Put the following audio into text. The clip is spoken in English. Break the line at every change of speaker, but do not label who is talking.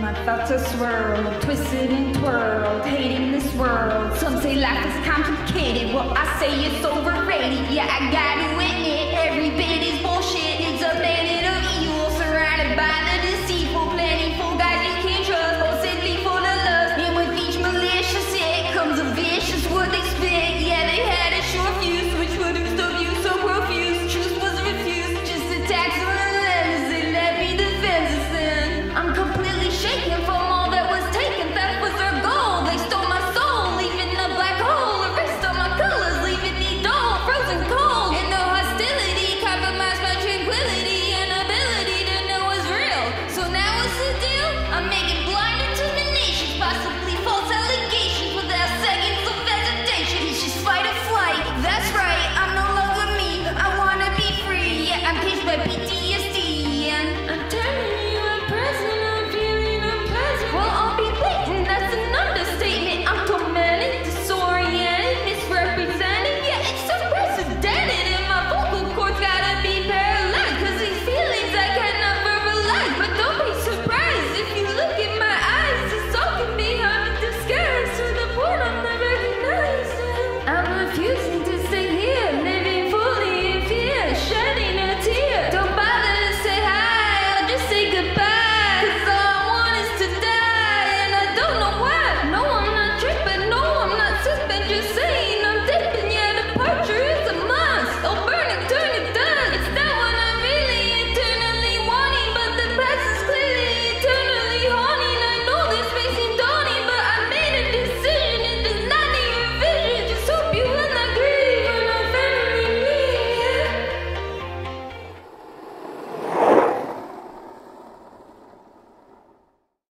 My thoughts are swirled, twisted and twirled, hating this world. Some say life is complicated, well I say it's overrated. Yeah, I got it.